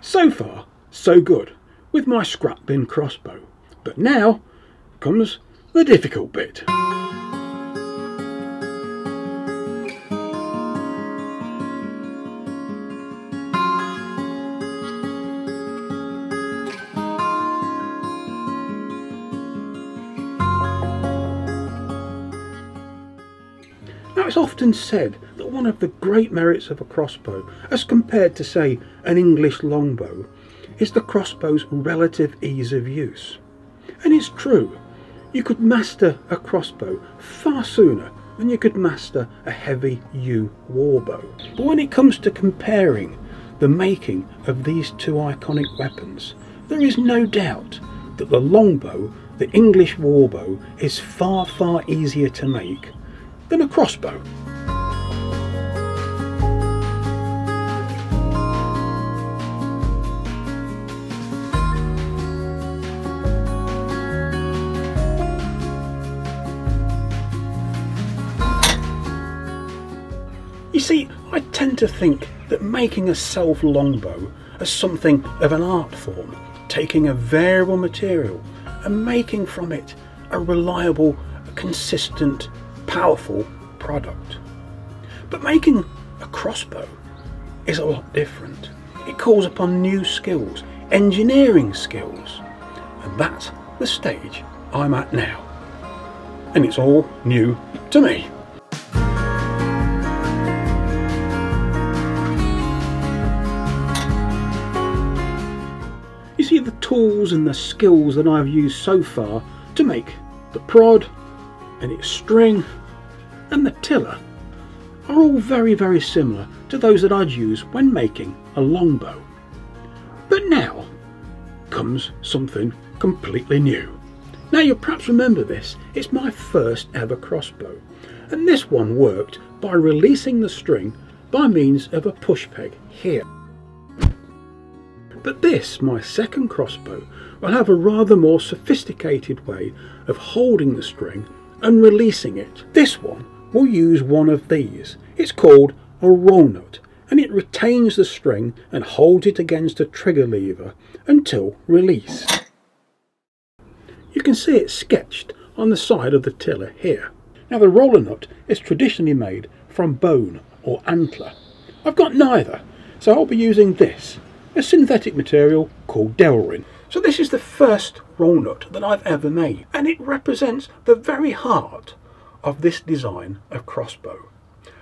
So far, so good with my scrap bin crossbow. But now comes the difficult bit. Now it's often said one of the great merits of a crossbow, as compared to say an English longbow, is the crossbow's relative ease of use. And it's true, you could master a crossbow far sooner than you could master a heavy yew warbow. But when it comes to comparing the making of these two iconic weapons, there is no doubt that the longbow, the English warbow, is far far easier to make than a crossbow. You see, I tend to think that making a self longbow as something of an art form, taking a variable material and making from it a reliable, consistent, powerful product. But making a crossbow is a lot different. It calls upon new skills, engineering skills, and that's the stage I'm at now. And it's all new to me. You see, the tools and the skills that I've used so far to make the prod and its string and the tiller are all very, very similar to those that I'd use when making a longbow. But now comes something completely new. Now you'll perhaps remember this, it's my first ever crossbow, and this one worked by releasing the string by means of a push peg here. But this, my second crossbow, will have a rather more sophisticated way of holding the string and releasing it. This one will use one of these. It's called a roll nut and it retains the string and holds it against a trigger lever until released. You can see it sketched on the side of the tiller here. Now the roller nut is traditionally made from bone or antler. I've got neither, so I'll be using this a synthetic material called Delrin. So this is the first roll nut that I've ever made and it represents the very heart of this design of crossbow.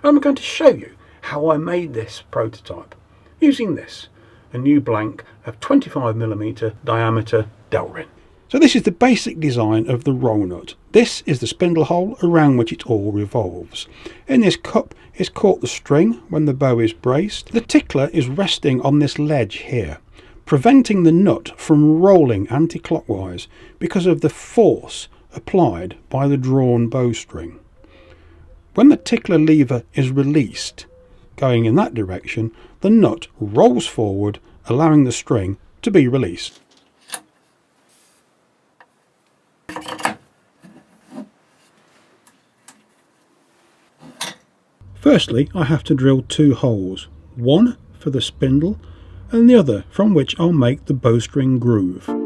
I'm going to show you how I made this prototype using this, a new blank of 25mm diameter Delrin. So this is the basic design of the roll nut. This is the spindle hole around which it all revolves. In this cup is caught the string when the bow is braced. The tickler is resting on this ledge here, preventing the nut from rolling anti-clockwise because of the force applied by the drawn bowstring. When the tickler lever is released, going in that direction, the nut rolls forward, allowing the string to be released. Firstly, I have to drill two holes, one for the spindle and the other from which I'll make the bowstring groove.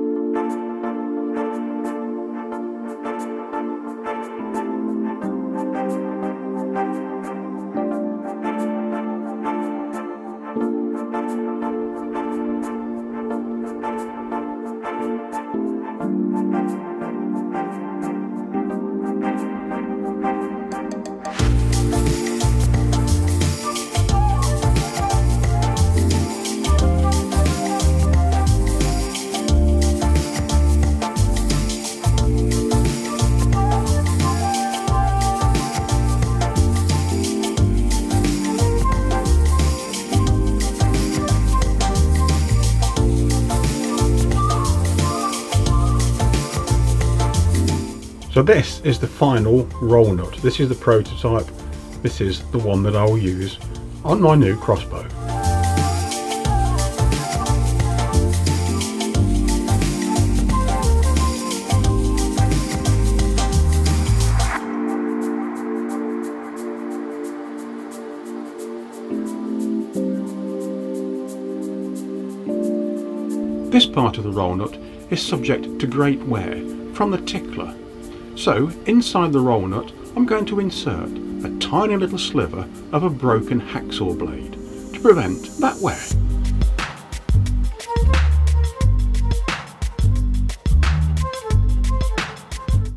This is the final roll nut. This is the prototype. This is the one that I'll use on my new crossbow. This part of the roll nut is subject to great wear from the tickler. So inside the roll nut I'm going to insert a tiny little sliver of a broken hacksaw blade to prevent that wear.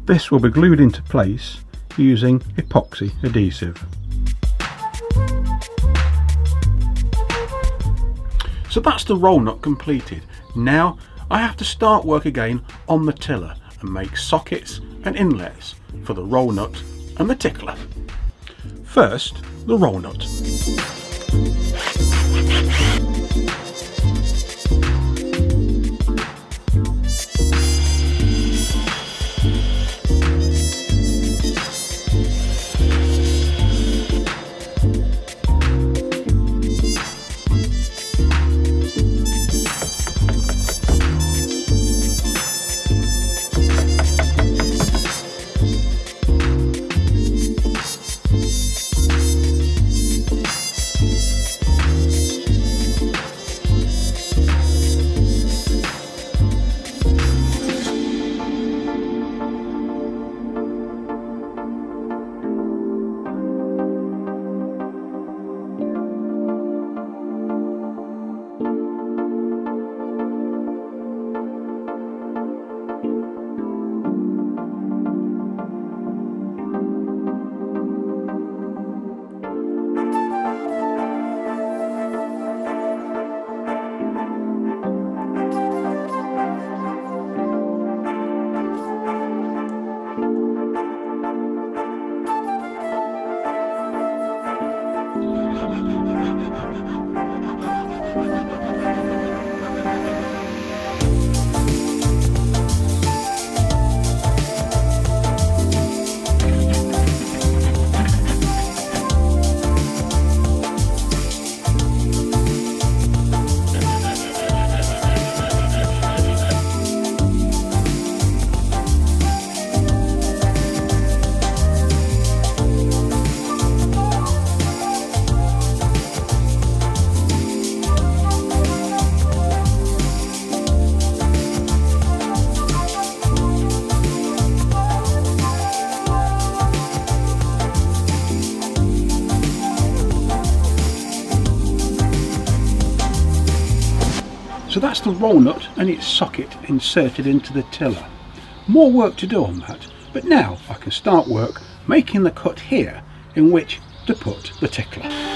This will be glued into place using epoxy adhesive. So that's the roll nut completed. Now I have to start work again on the tiller and make sockets and inlets for the roll nut and the tickler. First, the roll nut. 了。So that's the roll nut and its socket inserted into the tiller. More work to do on that, but now I can start work making the cut here in which to put the tickler.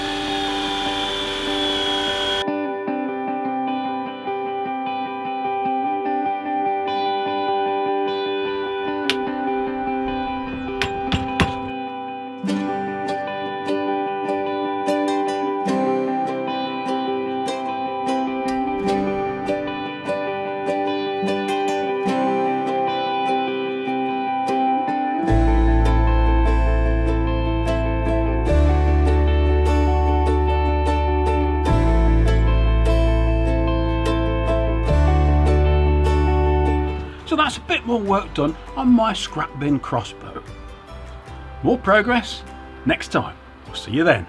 More work done on my scrap bin crossbow. More progress next time. I'll see you then.